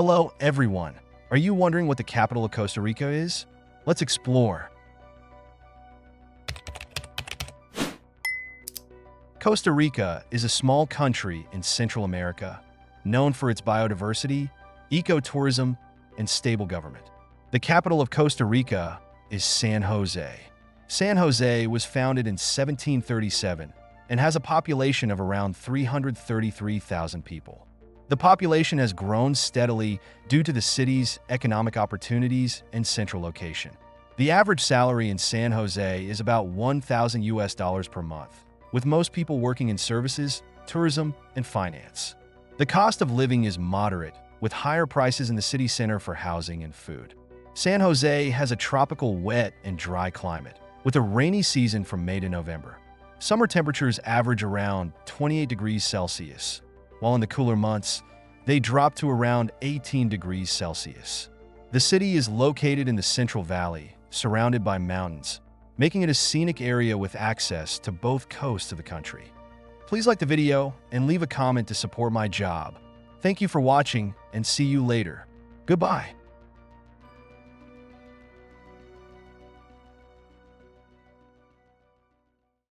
Hello, everyone. Are you wondering what the capital of Costa Rica is? Let's explore. Costa Rica is a small country in Central America, known for its biodiversity, ecotourism, and stable government. The capital of Costa Rica is San Jose. San Jose was founded in 1737 and has a population of around 333,000 people. The population has grown steadily due to the city's economic opportunities and central location. The average salary in San Jose is about 1,000 US dollars per month, with most people working in services, tourism, and finance. The cost of living is moderate, with higher prices in the city center for housing and food. San Jose has a tropical wet and dry climate, with a rainy season from May to November. Summer temperatures average around 28 degrees Celsius, while in the cooler months, they drop to around 18 degrees Celsius. The city is located in the Central Valley, surrounded by mountains, making it a scenic area with access to both coasts of the country. Please like the video and leave a comment to support my job. Thank you for watching and see you later. Goodbye.